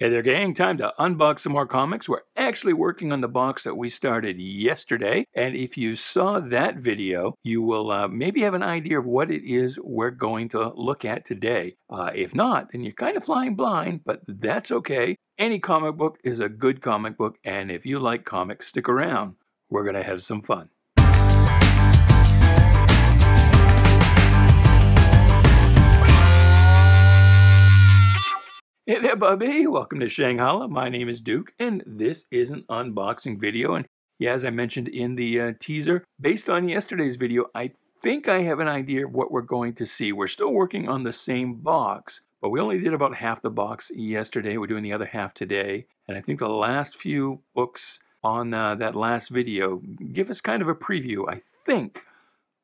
Hey there, gang. Time to unbox some more comics. We're actually working on the box that we started yesterday. And if you saw that video, you will uh, maybe have an idea of what it is we're going to look at today. Uh, if not, then you're kind of flying blind, but that's okay. Any comic book is a good comic book. And if you like comics, stick around. We're going to have some fun. Hey there, Bubby. Welcome to Shanghalla. My name is Duke, and this is an unboxing video. And yeah, as I mentioned in the uh, teaser, based on yesterday's video, I think I have an idea of what we're going to see. We're still working on the same box, but we only did about half the box yesterday. We're doing the other half today. And I think the last few books on uh, that last video give us kind of a preview, I think,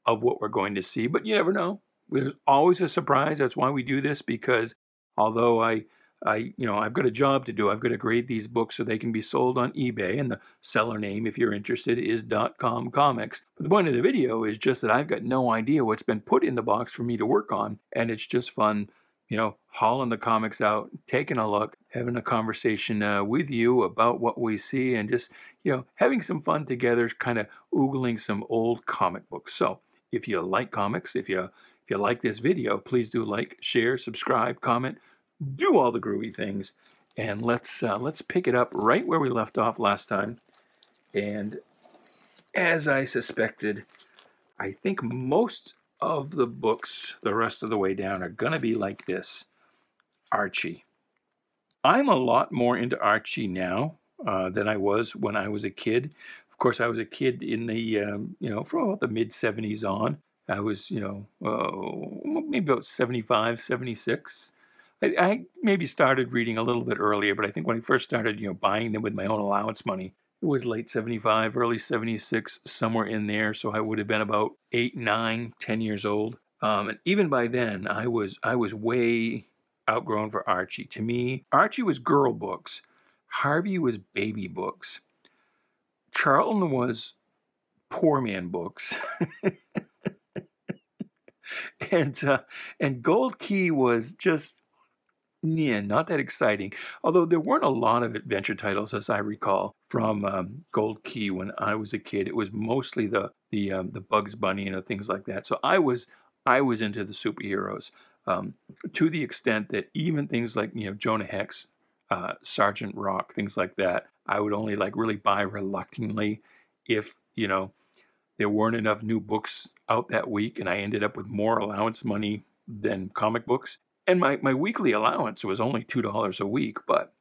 of what we're going to see. But you never know. There's always a surprise. That's why we do this, because although I I, you know, I've got a job to do. I've got to grade these books so they can be sold on eBay. And the seller name, if you're interested, is .com Comics. But the point of the video is just that I've got no idea what's been put in the box for me to work on. And it's just fun, you know, hauling the comics out, taking a look, having a conversation uh, with you about what we see, and just, you know, having some fun together, kind of oogling some old comic books. So if you like comics, if you if you like this video, please do like, share, subscribe, comment do all the groovy things. And let's uh, let's pick it up right where we left off last time. And as I suspected, I think most of the books the rest of the way down are going to be like this. Archie. I'm a lot more into Archie now uh, than I was when I was a kid. Of course, I was a kid in the, um, you know, from about the mid 70s on. I was, you know, uh, maybe about 75, 76. I, I maybe started reading a little bit earlier, but I think when I first started, you know, buying them with my own allowance money, it was late 75, early 76, somewhere in there. So I would have been about eight, nine, ten years old. Um, and even by then, I was I was way outgrown for Archie. To me, Archie was girl books. Harvey was baby books. Charlton was poor man books. and uh, and Gold Key was just yeah, not that exciting. Although there weren't a lot of adventure titles, as I recall, from um, Gold Key when I was a kid. It was mostly the the um, the Bugs Bunny and things like that. So I was I was into the superheroes um, to the extent that even things like you know Jonah Hex, uh, Sergeant Rock, things like that, I would only like really buy reluctantly if you know there weren't enough new books out that week, and I ended up with more allowance money than comic books and my, my weekly allowance was only $2 a week, but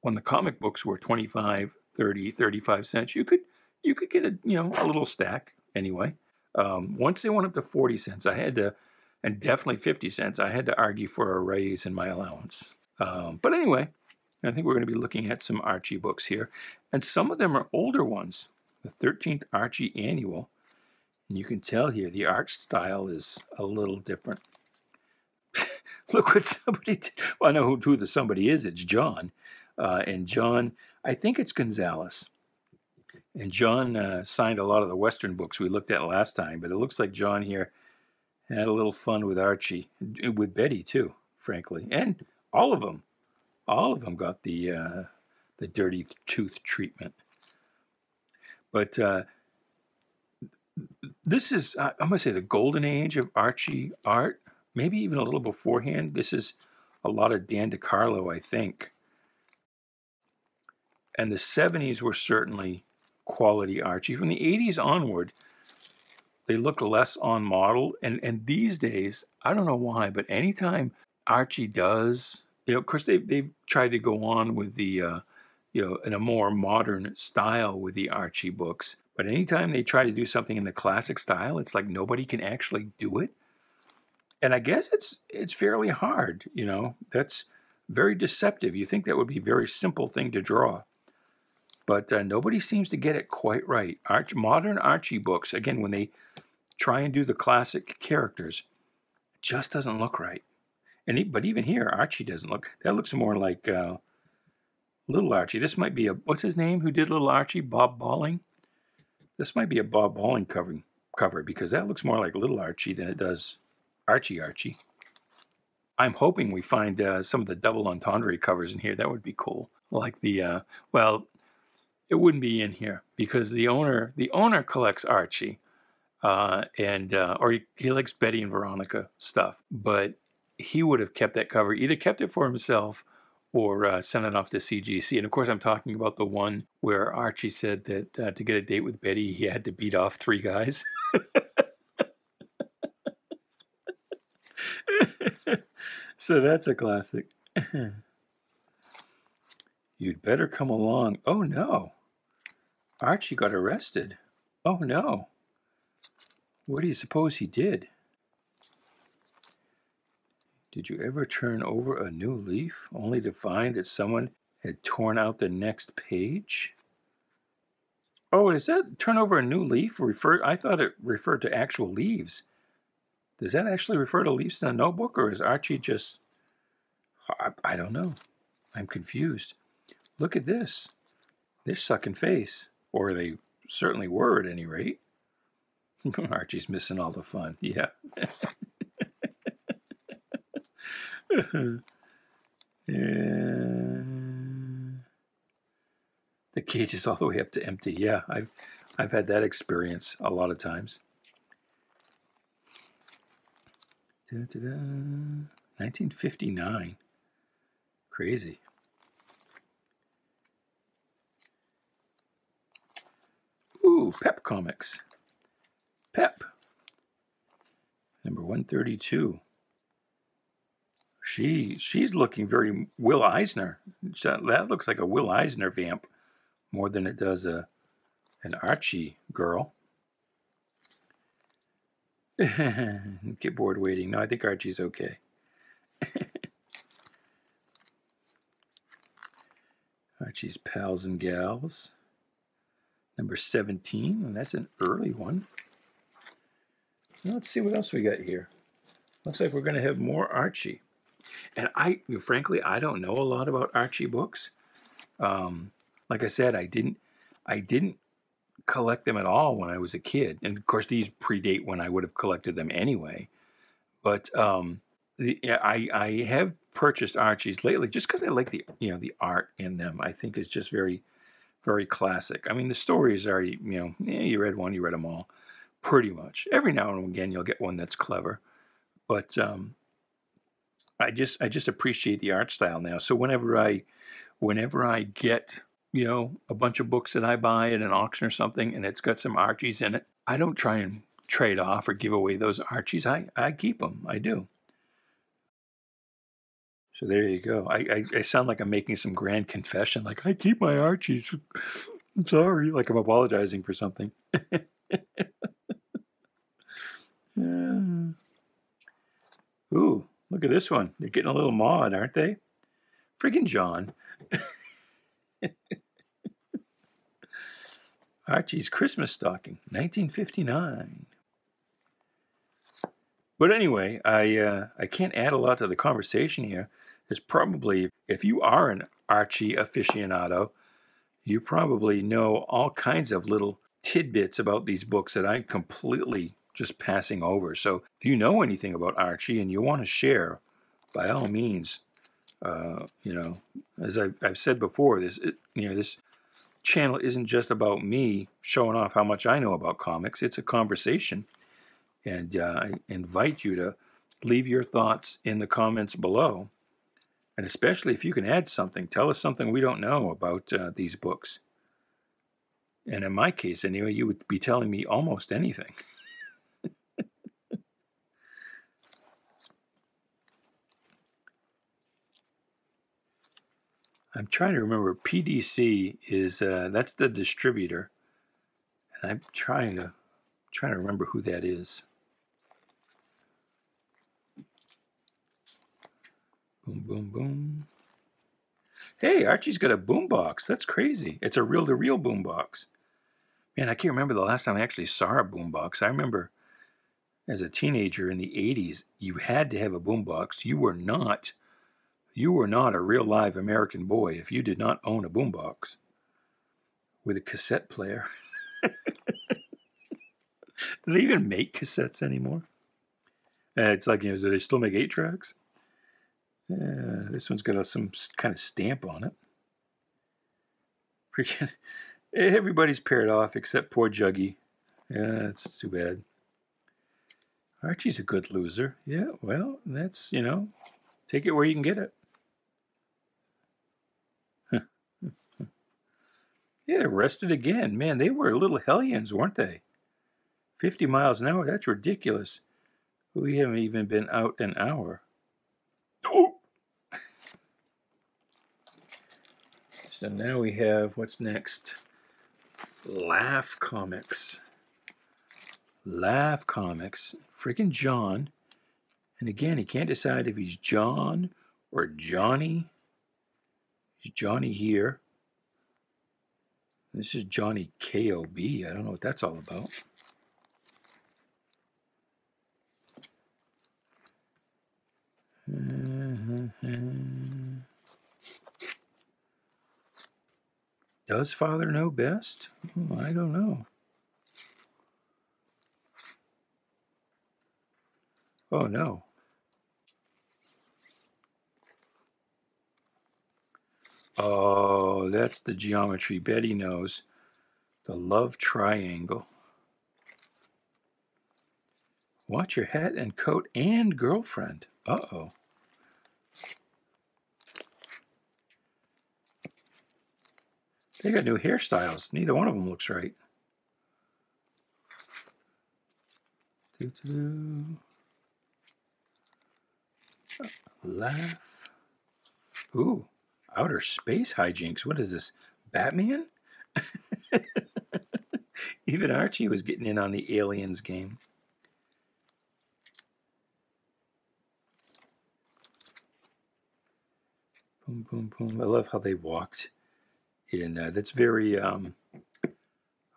when the comic books were 25, 30, 35 cents, you could you could get a you know a little stack anyway. Um, once they went up to 40 cents, I had to, and definitely 50 cents, I had to argue for a raise in my allowance. Um, but anyway, I think we're going to be looking at some Archie books here. And some of them are older ones. The 13th Archie Annual. And you can tell here the art style is a little different. look what somebody did. Well, I know who, the somebody is. It's John. Uh, and John, I think it's Gonzalez. And John uh, signed a lot of the Western books we looked at last time, but it looks like John here had a little fun with Archie, with Betty too, frankly. And all of them, all of them got the, uh, the dirty tooth treatment. But uh, this is, I'm going to say, the golden age of Archie art maybe even a little beforehand. This is a lot of Dan DeCarlo, I think. And the 70s were certainly quality Archie. From the 80s onward, they look less on model. And, and these days, I don't know why, but anytime Archie does, you know, of course, they've, they've tried to go on with the, uh, you know, in a more modern style with the Archie books. But anytime they try to do something in the classic style, it's like nobody can actually do it and I guess it's it's fairly hard. You know, that's very deceptive. You think that would be a very simple thing to draw, but uh, nobody seems to get it quite right. Arch, modern Archie books, again, when they try and do the classic characters, just doesn't look right. And he, but even here, Archie doesn't look. That looks more like uh, Little Archie. This might be a what's his name? Who did Little Archie? Bob Bolling. This might be a Bob Bolling cover cover because that looks more like Little Archie than it does Archie Archie. I'm hoping we find uh, some of the double entendre covers in here. That would be cool. Like the uh, well, it wouldn't be in here because the owner the owner collects Archie, uh, and uh, or he, he likes Betty and Veronica stuff, but he would have kept that cover, either kept it for himself or uh, sent it off to CGC. And of course, I'm talking about the one where Archie said that uh, to get a date with Betty, he had to beat off three guys. so that's a classic. You'd better come along. Oh no. Archie got arrested. Oh no. What do you suppose he did? Did you ever turn over a new leaf only to find that someone had torn out the next page? Oh, is that turn over a new leaf refer? I thought it referred to actual leaves. Does that actually refer to leaves in a notebook, or is Archie just? I, I don't know. I'm confused. Look at this. They're sucking face, or they certainly were at any rate. Archie's missing all the fun. Yeah. yeah. The cage is all the way up to empty. Yeah, I've I've had that experience a lot of times. Da, da, da. 1959. Crazy. Ooh, Pep Comics. Pep. Number 132 she she's looking very Will Eisner. That looks like a Will Eisner vamp more than it does a an Archie girl. Get bored waiting. No, I think Archie's okay. Archie's pals and gals. Number 17, and that's an early one. let's see what else we got here. Looks like we're going to have more Archie. And I, frankly, I don't know a lot about Archie books. Um, like I said, I didn't, I didn't collect them at all when I was a kid, and of course these predate when I would have collected them anyway. But um, the, I, I have purchased Archies lately just because I like the, you know, the art in them. I think is just very, very classic. I mean, the stories are, you know, yeah, you read one, you read them all, pretty much. Every now and again, you'll get one that's clever, but um, I just I just appreciate the art style now. So whenever I whenever I get you know a bunch of books that I buy at an auction or something, and it's got some Archies in it, I don't try and trade off or give away those Archies. I I keep them. I do. So there you go. I, I, I sound like I'm making some grand confession, like I keep my Archies. I'm sorry, like I'm apologizing for something. yeah. Ooh, Look at this one. They're getting a little mod, aren't they? Friggin' John. Archie's Christmas Stocking, 1959. But anyway, I uh, I can't add a lot to the conversation here. Probably, if you are an Archie aficionado, you probably know all kinds of little tidbits about these books that I'm completely just passing over. So if you know anything about Archie and you want to share, by all means, uh, you know, as I've, I've said before, this you know this channel isn't just about me showing off how much I know about comics. It's a conversation, and uh, I invite you to leave your thoughts in the comments below, and especially if you can add something, tell us something we don't know about uh, these books. And in my case, anyway, you would be telling me almost anything. I'm trying to remember. PDC is uh, that's the distributor, and I'm trying to trying to remember who that is. Boom, boom, boom. Hey, Archie's got a boombox. That's crazy. It's a reel-to-reel boombox. Man, I can't remember the last time I actually saw a boombox. I remember as a teenager in the 80s, you had to have a boombox. You were not you were not a real live American boy if you did not own a boombox with a cassette player. do they even make cassettes anymore? Uh, it's like, you know, do they still make eight tracks? Yeah, this one's got a, some kind of stamp on it. Freaking everybody's paired off except poor Juggy. Yeah, it's too bad. Archie's a good loser. Yeah, well, that's, you know, take it where you can get it. Yeah, arrested again. Man, they were little hellions, weren't they? 50 miles an hour, that's ridiculous. We haven't even been out an hour. So now we have, what's next? Laugh Comics. Laugh Comics. Freaking John. And again, he can't decide if he's John or Johnny. He's Johnny here. This is Johnny KOB. I don't know what that's all about. Does father know best? Oh, I don't know. Oh no. Oh, that's the geometry Betty knows. The love triangle. Watch your hat and coat and girlfriend. Uh-oh. They got new hairstyles. Neither one of them looks right. Doo -doo. Laugh. Ooh, outer space hijinks. What is this? Batman? Even Archie was getting in on the aliens game. Boom, boom, boom. I love how they walked in. Uh, that's very, um,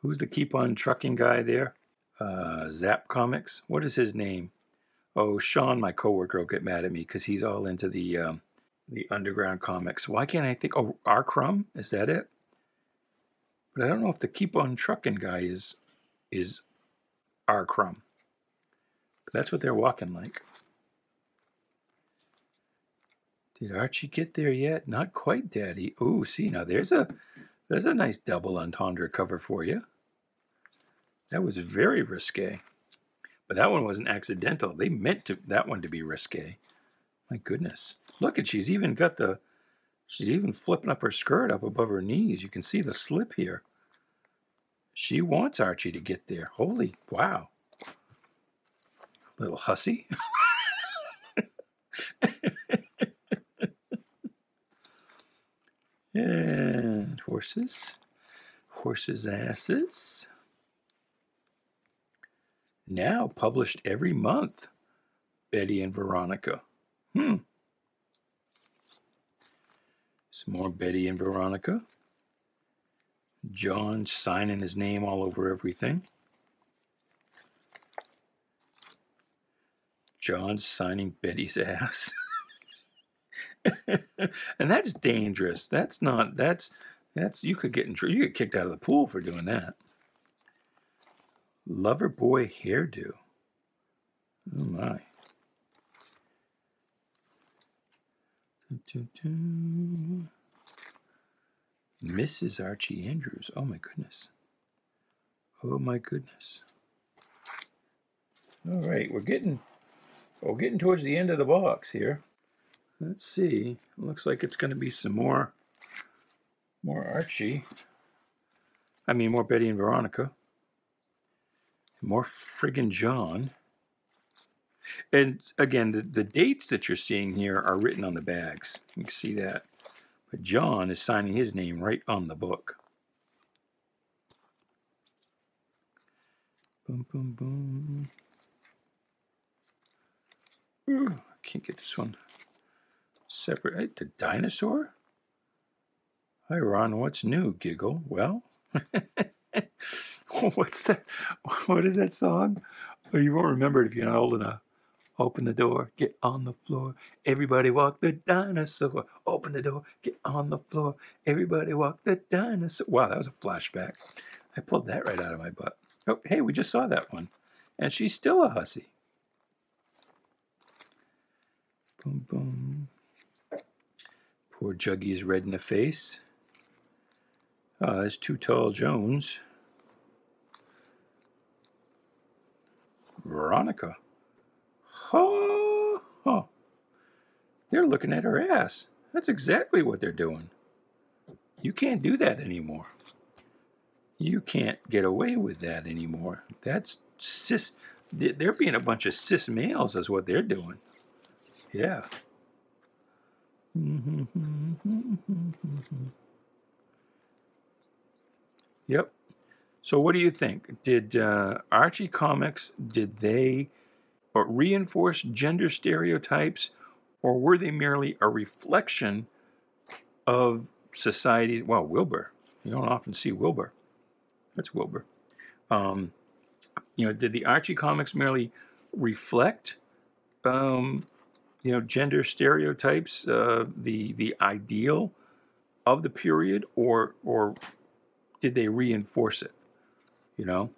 who's the Keep On Trucking guy there? Uh, Zap Comics. What is his name? Oh, Sean, my coworker, will get mad at me because he's all into the um, the underground comics. Why can't I think? Oh, R. Crumb, is that it? But I don't know if the Keep On Trucking guy is is R. Crumb. But that's what they're walking like. Did Archie get there yet? Not quite, Daddy. Oh, see now there's a there's a nice double entendre cover for you. That was very risque. But that one wasn't accidental. They meant to that one to be risque. My goodness. Look at she's even got the she's even flipping up her skirt up above her knees. You can see the slip here. She wants Archie to get there. Holy wow. Little hussy. and horses. Horses' asses now published every month. Betty and Veronica. Hmm. Some more Betty and Veronica. John signing his name all over everything. John's signing Betty's ass. and that's dangerous. That's not, that's, that's, you could get in trouble. You get kicked out of the pool for doing that. Lover boy hairdo. Oh my. Mrs. Archie Andrews. Oh my goodness. Oh my goodness. All right, we're getting we're getting towards the end of the box here. Let's see. looks like it's going to be some more more Archie. I mean, more Betty and Veronica. More friggin' John. And again, the, the dates that you're seeing here are written on the bags. You can see that. But John is signing his name right on the book. Boom, boom, boom. Ooh, I can't get this one separate. The dinosaur? Hi, Ron. What's new? Giggle. Well, What's that? What is that song? Oh, you won't remember it if you're not old enough. Open the door, get on the floor. Everybody walk the dinosaur. Open the door, get on the floor. Everybody walk the dinosaur. Wow, that was a flashback. I pulled that right out of my butt. Oh, hey, we just saw that one. And she's still a hussy. Boom, boom. Poor Juggy's red in the face. Uh, there's Too Tall Jones. Veronica. Huh, huh. They're looking at her ass. That's exactly what they're doing. You can't do that anymore. You can't get away with that anymore. That's cis. They're being a bunch of cis males, is what they're doing. Yeah. yep. So, what do you think? Did uh, Archie Comics did they reinforce gender stereotypes, or were they merely a reflection of society? Well, Wilbur. You don't often see Wilbur. That's Wilbur. Um, you know, did the Archie comics merely reflect, um, you know, gender stereotypes, uh, the the ideal of the period, or or did they reinforce it? You know,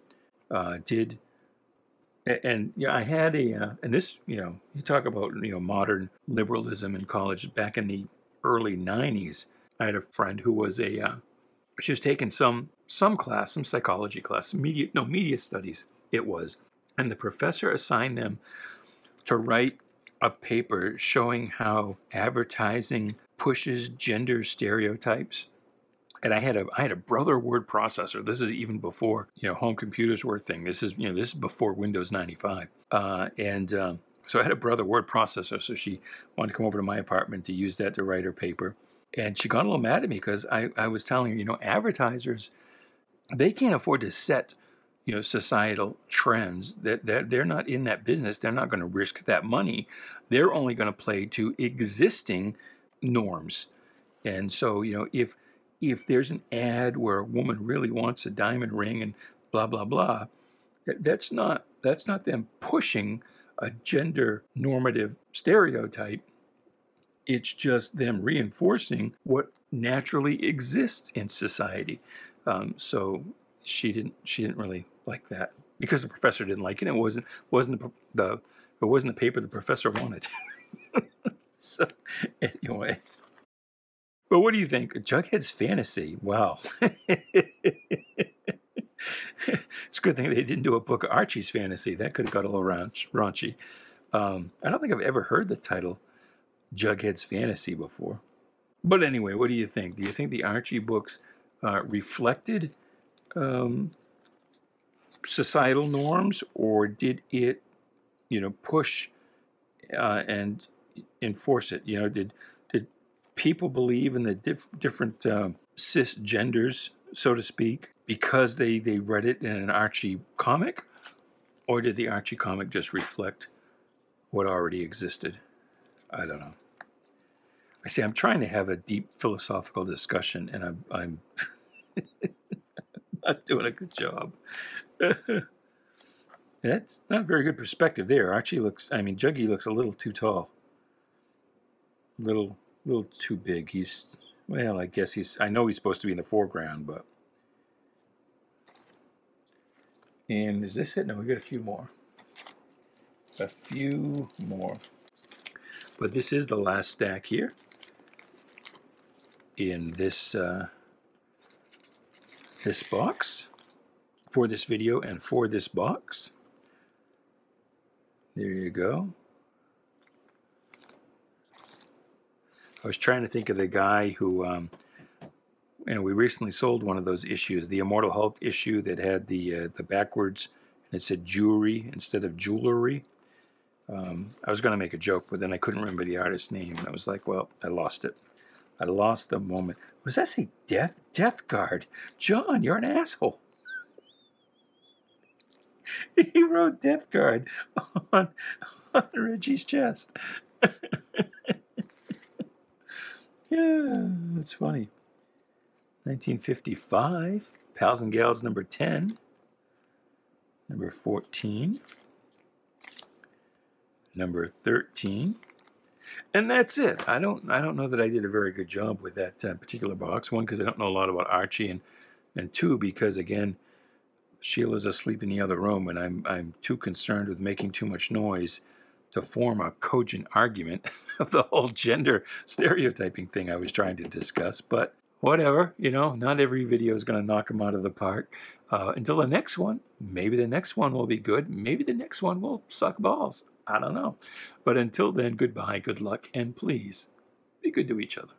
uh, did and yeah, I had a, uh, and this, you know, you talk about you know modern liberalism in college back in the early '90s. I had a friend who was a, uh, she was taking some some class, some psychology class, media, no media studies it was, and the professor assigned them to write a paper showing how advertising pushes gender stereotypes and I had a I had a brother word processor. This is even before you know home computers were a thing. This is you know this is before Windows 95. Uh, and um, so I had a brother word processor. So she wanted to come over to my apartment to use that to write her paper. And she got a little mad at me because I, I was telling her, you know, advertisers, they can't afford to set, you know, societal trends. That they're, they're not in that business. They're not going to risk that money. They're only going to play to existing norms. And so, you know, if if there's an ad where a woman really wants a diamond ring and blah blah blah, that's not that's not them pushing a gender normative stereotype. It's just them reinforcing what naturally exists in society. Um, so she didn't she didn't really like that because the professor didn't like it. It wasn't wasn't the, the it wasn't the paper the professor wanted. so anyway. But what do you think? Jughead's fantasy. Wow. it's a good thing they didn't do a book of Archie's fantasy. That could have got a little raunchy. Um, I don't think I've ever heard the title Jughead's fantasy before. But anyway, what do you think? Do you think the Archie books uh, reflected um, societal norms, or did it, you know, push uh, and enforce it? You know, did people believe in the diff- different uh, cisgenders, so to speak, because they, they read it in an Archie comic? Or did the Archie comic just reflect what already existed? I don't know. I say I'm trying to have a deep philosophical discussion, and I'm I'm not doing a good job. That's not very good perspective there. Archie looks, I mean, Juggy looks a little too tall. Little a little too big. He's, well, I guess he's, I know he's supposed to be in the foreground, but. And is this it? No, we got a few more. A few more. But this is the last stack here in this uh, this box for this video and for this box. There you go. I was trying to think of the guy who, um, you know, we recently sold one of those issues, the Immortal Hulk issue that had the uh, the backwards and it said jewelry instead of jewelry. Um, I was going to make a joke, but then I couldn't remember the artist's name, I was like, well, I lost it. I lost the moment. Was that say death death guard? John, you're an asshole. he wrote death guard on, on Reggie's chest. Yeah, that's funny. 1955, Pals and Gals number 10, number 14, number 13, and that's it. I don't I don't know that I did a very good job with that uh, particular box. One, because I don't know a lot about Archie, and and two, because again, Sheila's asleep in the other room, and I'm I'm too concerned with making too much noise to form a cogent argument of the whole gender stereotyping thing I was trying to discuss. But whatever, you know, not every video is going to knock them out of the park. Uh, until the next one, maybe the next one will be good. Maybe the next one will suck balls. I don't know. But until then, goodbye, good luck, and please be good to each other.